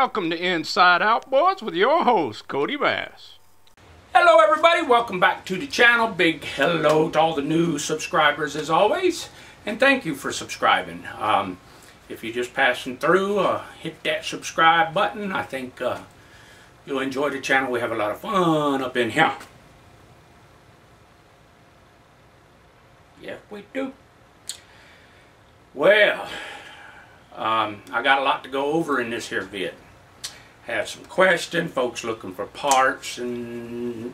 Welcome to Inside Outboards with your host, Cody Bass. Hello everybody, welcome back to the channel. Big hello to all the new subscribers as always. And thank you for subscribing. Um, if you're just passing through, uh, hit that subscribe button. I think uh, you'll enjoy the channel. We have a lot of fun up in here. Yeah, we do. Well, um, I got a lot to go over in this here vid. Have some questions, folks looking for parts, and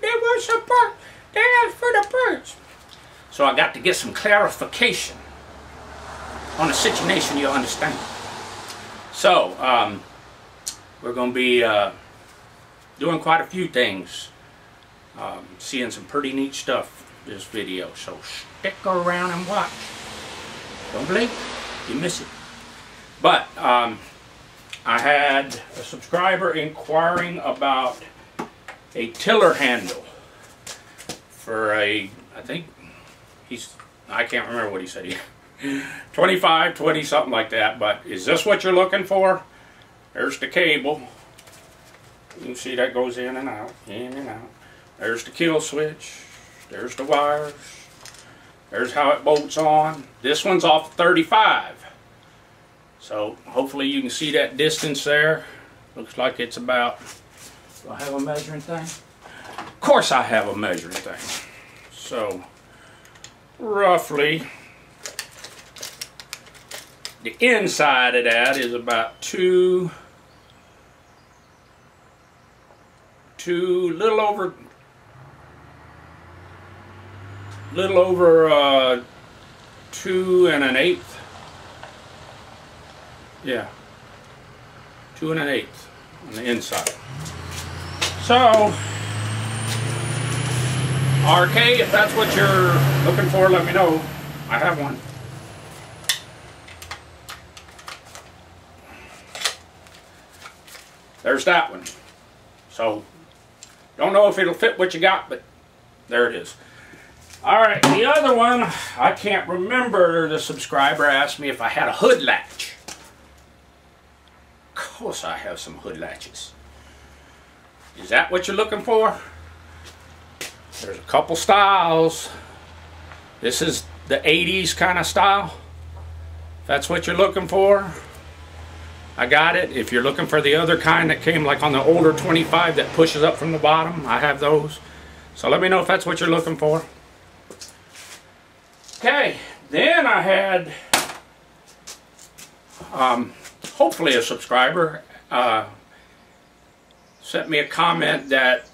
there was some parts. They asked for the parts. So I got to get some clarification on a situation you'll understand. So, um, we're going to be uh, doing quite a few things. Um, seeing some pretty neat stuff this video. So stick around and watch. Don't blink, you miss it. But um, I had a subscriber inquiring about a tiller handle for a, I think he's, I can't remember what he said. 25, 20, something like that. But is this what you're looking for? There's the cable. You can see that goes in and out, in and out. There's the kill switch. There's the wires. There's how it bolts on. This one's off 35. So hopefully you can see that distance there. Looks like it's about, do I have a measuring thing? Of course I have a measuring thing. So roughly the inside of that is about two, two, little over, little over uh, two and an eighth. Yeah, two and an eighth on the inside. So, RK, if that's what you're looking for, let me know. I have one. There's that one. So, don't know if it'll fit what you got, but there it is. Alright, the other one, I can't remember. The subscriber asked me if I had a hood latch. Course I have some hood latches. Is that what you're looking for? There's a couple styles. This is the 80s kind of style. If that's what you're looking for. I got it. If you're looking for the other kind that came like on the older 25 that pushes up from the bottom, I have those. So let me know if that's what you're looking for. Okay, then I had um, hopefully a subscriber uh, sent me a comment that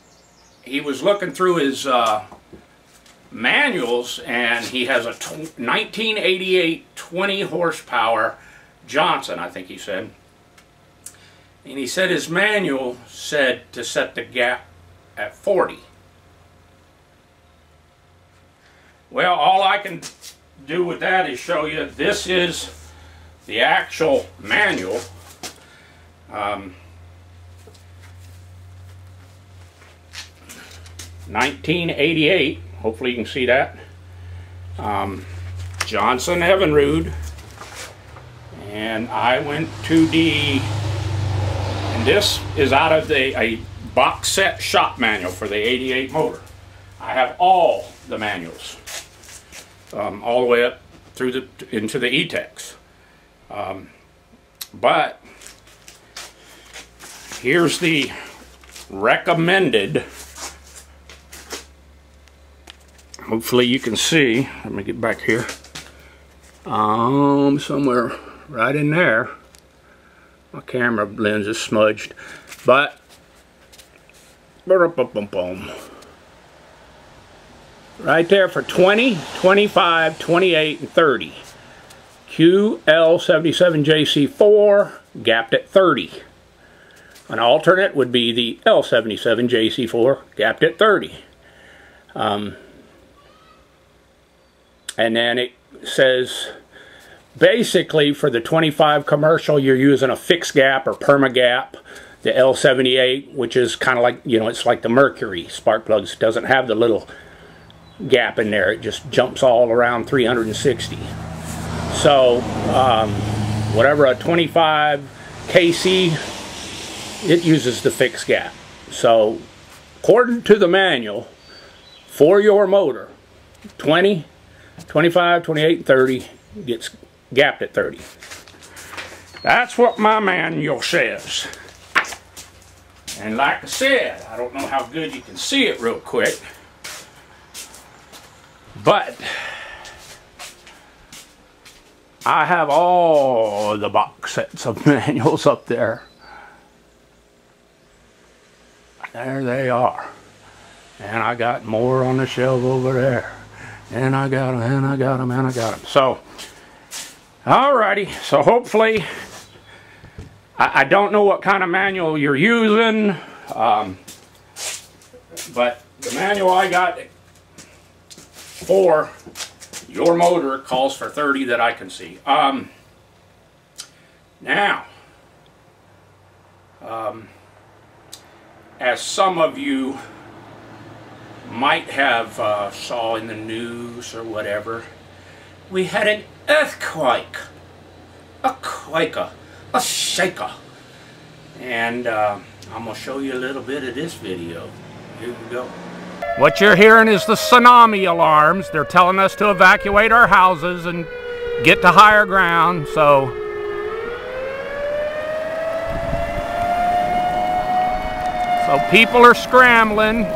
he was looking through his uh, manuals and he has a 1988 20 horsepower Johnson, I think he said. And he said his manual said to set the gap at 40. Well, all I can do with that is show you this is the actual manual. Um, 1988, hopefully you can see that. Um, Johnson Evinrude. And I went to the and this is out of the, a box set shop manual for the 88 motor. I have all the manuals, um, all the way up through the into the E-TECs. Um, but here's the recommended. Hopefully you can see. Let me get back here. Um, somewhere right in there. My camera lens is smudged. But, right there for 20, 25, 28, and 30. QL77JC4 gapped at 30. An alternate would be the L77JC4 gapped at 30. Um, and then it says basically for the 25 commercial you're using a fixed gap or perma gap the L78 which is kind of like you know it's like the Mercury spark plugs doesn't have the little gap in there it just jumps all around 360 so um, whatever a 25 KC it uses the fixed gap. So, according to the manual, for your motor, 20, 25, 28, 30 gets gapped at 30. That's what my manual says. And like I said, I don't know how good you can see it real quick, but I have all the box sets of manuals up there. There they are. And I got more on the shelf over there. And I got them, and I got them, and I got them. So, alrighty. So hopefully, I, I don't know what kind of manual you're using. Um, but the manual I got for your motor calls for 30 that I can see. Um, now, um, as some of you might have uh, saw in the news or whatever, we had an earthquake, a quaker, a shaker. And uh, I'm going to show you a little bit of this video. Here we go. What you're hearing is the tsunami alarms. They're telling us to evacuate our houses and get to higher ground, so So people are scrambling.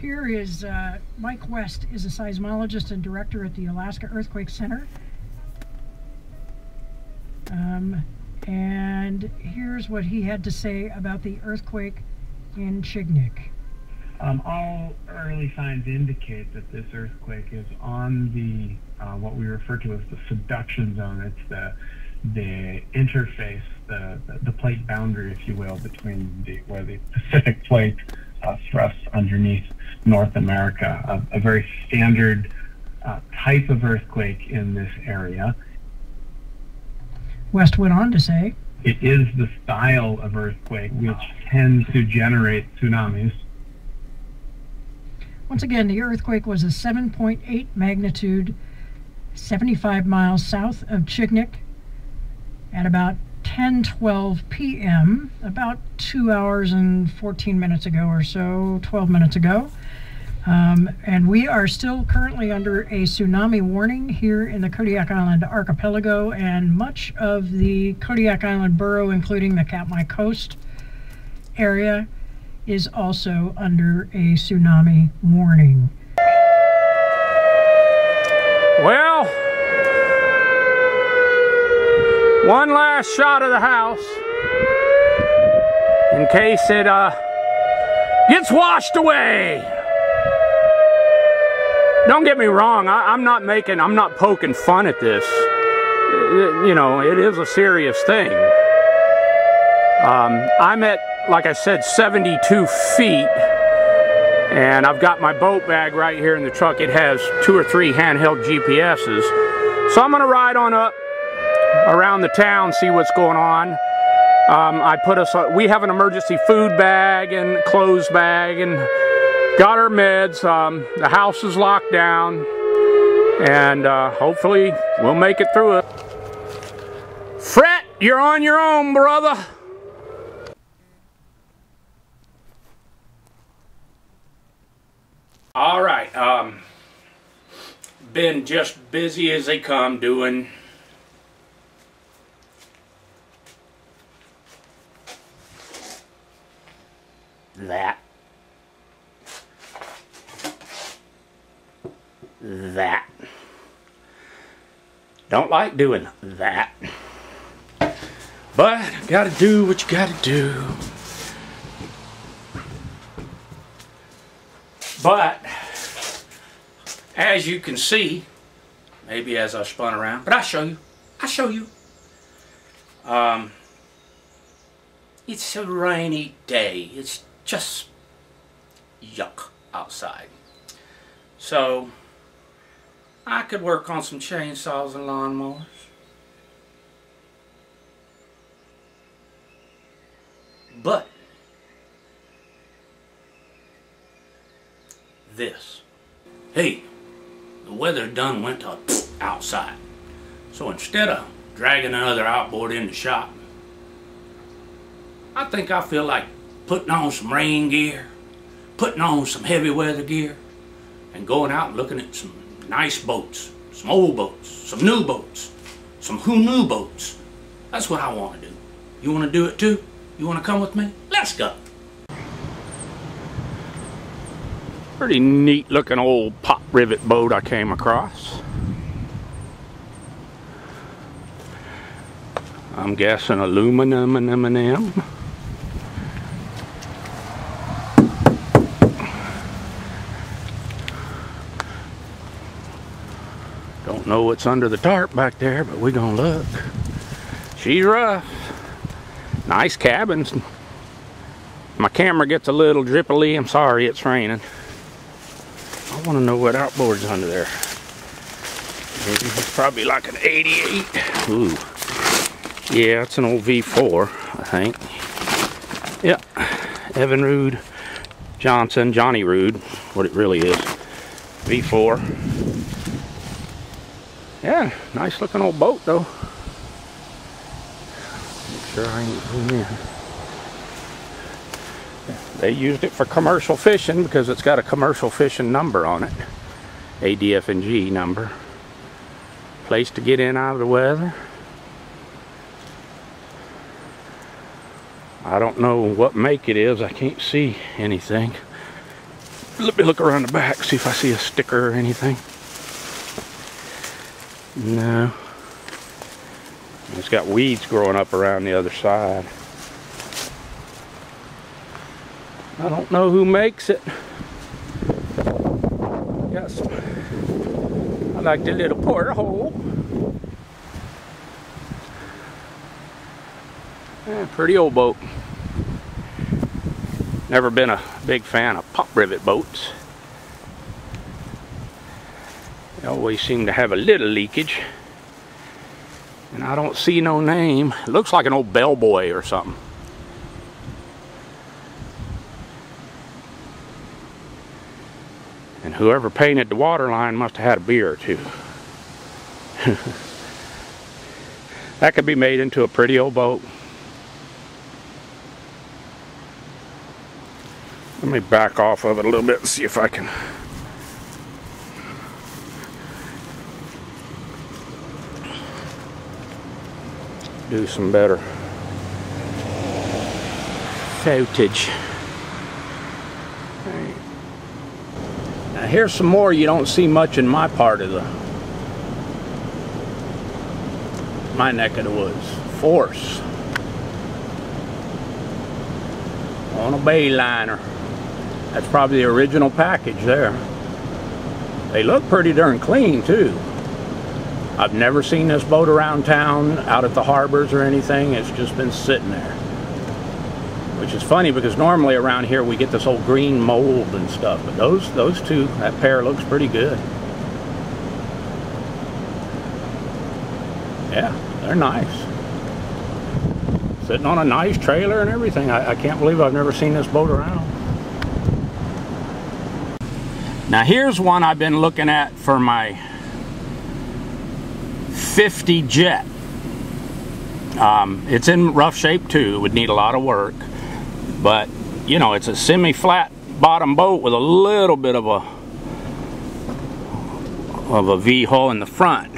Here is uh, Mike West is a seismologist and director at the Alaska Earthquake Center. Um, and here's what he had to say about the earthquake in Chignik. Um, all early signs indicate that this earthquake is on the uh, what we refer to as the subduction zone. It's the the interface, the, the, the plate boundary, if you will, between the where the Pacific plate uh, underneath North America. A, a very standard uh, type of earthquake in this area. West went on to say, It is the style of earthquake which tends to generate tsunamis. once again, the earthquake was a 7.8 magnitude, 75 miles south of Chignik at about 10:12 p.m. about two hours and 14 minutes ago or so, 12 minutes ago. Um, and we are still currently under a tsunami warning here in the Kodiak Island archipelago and much of the Kodiak Island borough, including the Katmai Coast area, is also under a tsunami warning. Well, one last shot of the house in case it uh, gets washed away. Don't get me wrong, I, I'm not making, I'm not poking fun at this. It- you know, it is a serious thing. Um, I'm at, like I said, 72 feet. And I've got my boat bag right here in the truck. It has two or three handheld GPSs. So I'm gonna ride on up around the town, see what's going on. Um, I put us, we have an emergency food bag and clothes bag and got our meds. Um, the house is locked down and uh, hopefully we'll make it through it. Fret, you're on your own, brother. All right. Um, been just busy as they come doing that. That. Don't like doing that. But gotta do what you gotta do. But as you can see, maybe as I spun around, but I'll show you. I'll show you. Um, it's a rainy day. It's just yuck outside. So I could work on some chainsaws and lawnmowers. But this. Hey, the weather done went to outside. So instead of dragging another outboard in the shop, I think I feel like putting on some rain gear, putting on some heavy weather gear, and going out and looking at some nice boats, some old boats, some new boats, some who knew boats. That's what I want to do. You want to do it too? You want to come with me? Let's go. Pretty neat looking old pop rivet boat I came across. I'm guessing aluminum and M&M. Don't know what's under the tarp back there, but we gonna look. She's rough. Nice cabins. My camera gets a little drippily. I'm sorry, it's raining. I want to know what outboard's under there. It's probably like an 88. Ooh. Yeah, it's an old V4, I think. Yeah. Evinrude Johnson, Johnny Rude, what it really is. V4. Yeah, nice looking old boat though. Make sure I ain't zoom in. They used it for commercial fishing because it's got a commercial fishing number on it. ADF&G number. Place to get in out of the weather. I don't know what make it is. I can't see anything. Let me look around the back, see if I see a sticker or anything. No. It's got weeds growing up around the other side. I don't know who makes it. Some. I like the little porthole. Yeah, pretty old boat. Never been a big fan of pop rivet boats. They always seem to have a little leakage. And I don't see no name. It looks like an old bellboy or something. And whoever painted the waterline must have had a beer or two. that could be made into a pretty old boat. Let me back off of it a little bit and see if I can do some better footage. Now here's some more you don't see much in my part of the my neck of the woods. Force on a bayliner. That's probably the original package there. They look pretty darn clean too. I've never seen this boat around town, out at the harbors or anything. It's just been sitting there. Which is funny because normally around here we get this old green mold and stuff. But those, those two, that pair looks pretty good. Yeah, they're nice. Sitting on a nice trailer and everything. I, I can't believe I've never seen this boat around. Now here's one I've been looking at for my 50 jet. Um, it's in rough shape too. It would need a lot of work. But, you know, it's a semi-flat bottom boat with a little bit of a of a V-hull in the front.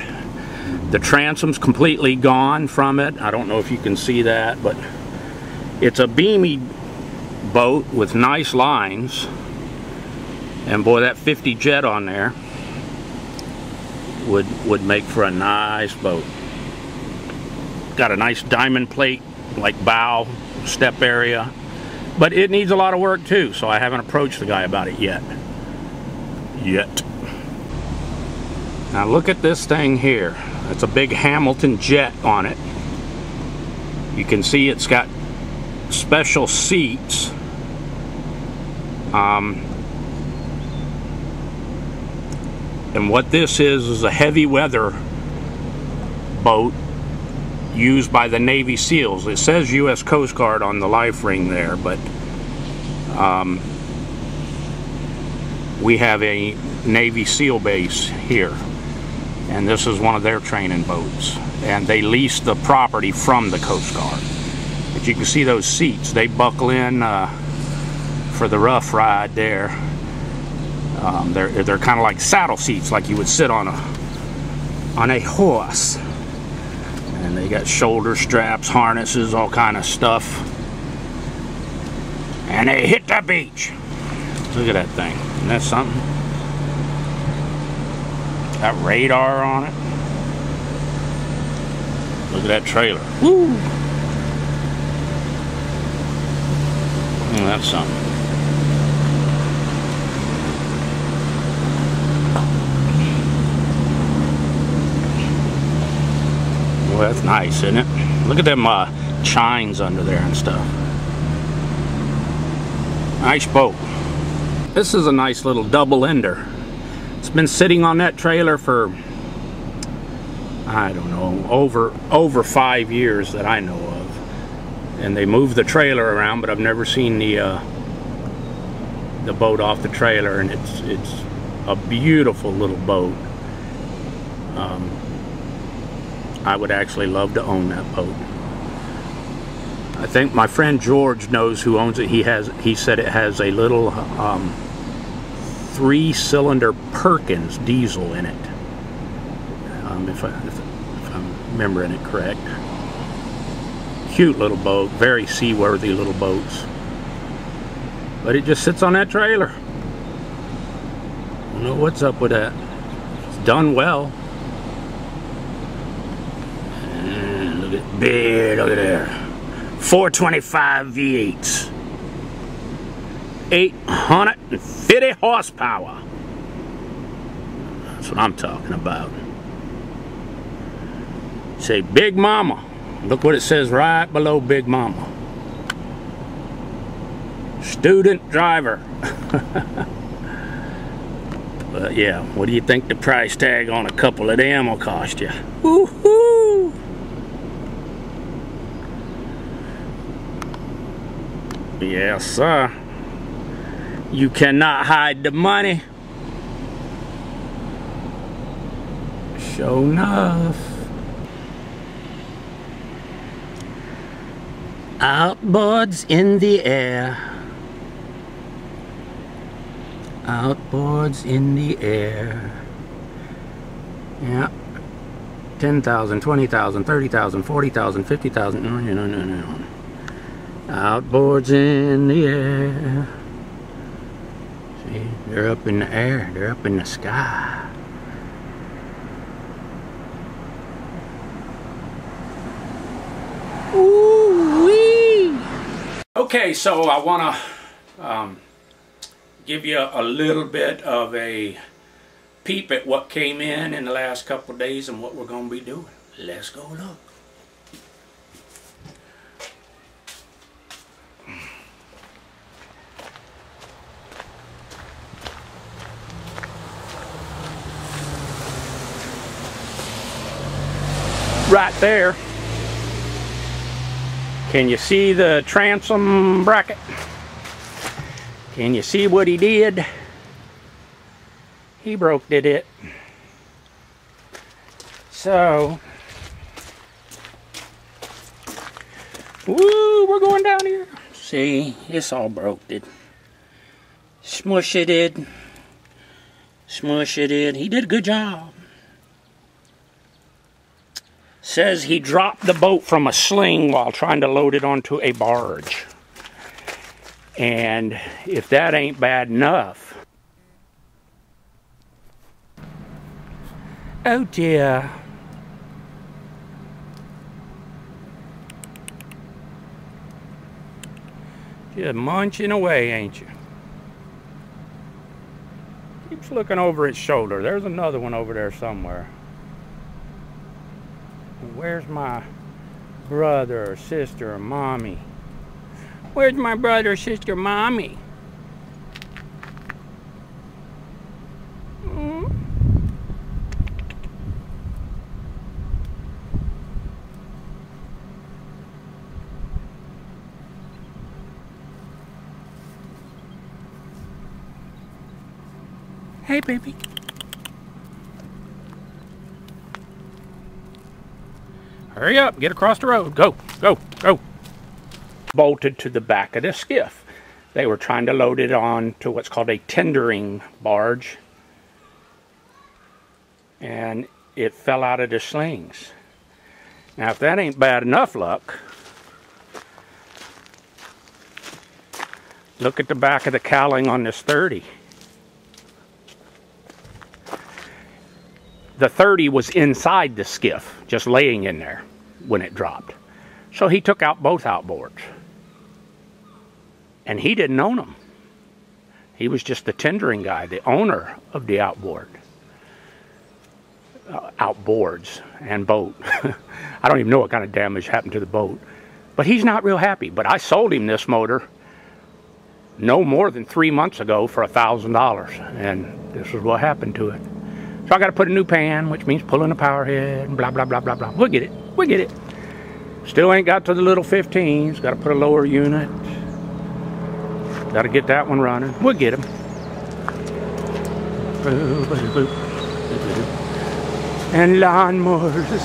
The transom's completely gone from it. I don't know if you can see that, but it's a beamy boat with nice lines. And boy, that 50 jet on there would would make for a nice boat. Got a nice diamond plate like bow step area, but it needs a lot of work too. So I haven't approached the guy about it yet. Yet. Now look at this thing here. It's a big Hamilton jet on it. You can see it's got special seats. Um, And what this is is a heavy weather boat used by the Navy SEALs. It says U.S. Coast Guard on the life ring there, but um, we have a Navy SEAL base here. And this is one of their training boats. And they lease the property from the Coast Guard. But you can see those seats. They buckle in uh, for the rough ride there. Um, they're they're kind of like saddle seats, like you would sit on a on a horse. And they got shoulder straps, harnesses, all kind of stuff. And they hit the beach. Look at that thing. Isn't that something? Got radar on it. Look at that trailer. Woo! that's something. Well, that's nice, isn't it? Look at them uh, chines under there and stuff. Nice boat. This is a nice little double ender. It's been sitting on that trailer for I don't know, over over five years that I know of. And they moved the trailer around, but I've never seen the uh, the boat off the trailer, and it's it's a beautiful little boat. Um, I would actually love to own that boat. I think my friend George knows who owns it. He has. He said it has a little um, three-cylinder Perkins diesel in it. Um, if, I, if, if I'm remembering it correct. Cute little boat. Very seaworthy little boats. But it just sits on that trailer. I don't know what's up with that. It's done well. Look at big, look at there. 425 V8s. 850 horsepower. That's what I'm talking about. Say Big Mama. Look what it says right below Big Mama. Student driver. but yeah, what do you think the price tag on a couple of them will cost you? Woohoo! Yes, sir. Uh, you cannot hide the money. Sure enough. Outboards in the air. Outboards in the air. Yeah. 10,000, 20,000, 30,000, 40,000, 50,000. No, no, no, no. Outboards in the air. See, they're up in the air. They're up in the sky. Ooh-wee! Okay, so I want to um, give you a little bit of a peep at what came in in the last couple days and what we're going to be doing. Let's go look. Right there. Can you see the transom bracket? Can you see what he did? He broke did it. So, woo, we're going down here. See, it's all broke did. Smush it did. Smush it did. He did a good job says he dropped the boat from a sling while trying to load it onto a barge. And if that ain't bad enough, oh dear. Just munching away, ain't you? Keeps looking over its shoulder. There's another one over there somewhere where's my brother or sister or mommy? Where's my brother or sister or mommy? Hey, baby. Hurry up, get across the road. Go, go, go. Bolted to the back of the skiff. They were trying to load it on to what's called a tendering barge. And it fell out of the slings. Now, if that ain't bad enough luck, look at the back of the cowling on this 30. The 30 was inside the skiff, just laying in there when it dropped. So he took out both outboards. And he didn't own them. He was just the tendering guy, the owner of the outboard. Uh, outboards and boat. I don't even know what kind of damage happened to the boat. But he's not real happy. But I sold him this motor no more than three months ago for a thousand dollars. And this is what happened to it. So I got to put a new pan, which means pulling a power head and blah, blah, blah, blah, blah. We'll get it. We'll get it. Still ain't got to the little 15s. Got to put a lower unit. Got to get that one running. We'll get him. And lawnmowers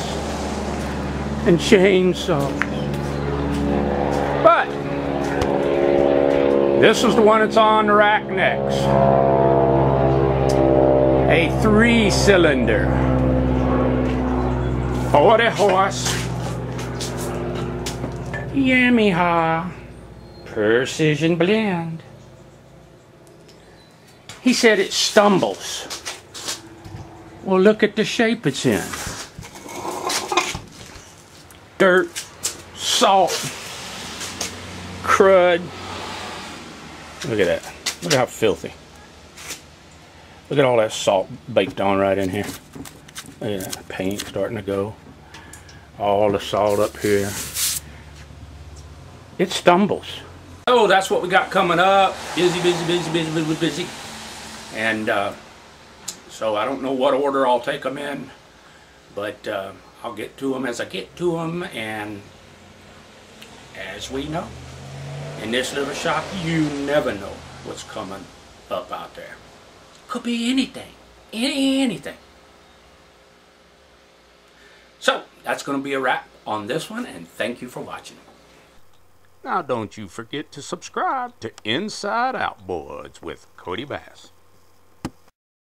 and chainsaws. But this is the one that's on the rack next. A three cylinder, 40 horse, Yamaha Precision Blend. He said it stumbles. Well, look at the shape it's in. Dirt, salt, crud. Look at that. Look at how filthy. Look at all that salt baked on right in here. That paint starting to go. All the salt up here. It stumbles. Oh, that's what we got coming up. Busy, busy, busy, busy, busy, busy. And uh, so I don't know what order I'll take them in, but uh, I'll get to them as I get to them. And as we know, in this little shop, you never know what's coming up out there. Could be anything, any anything. So that's going to be a wrap on this one, and thank you for watching. Now, don't you forget to subscribe to Inside Out Outboards with Cody Bass.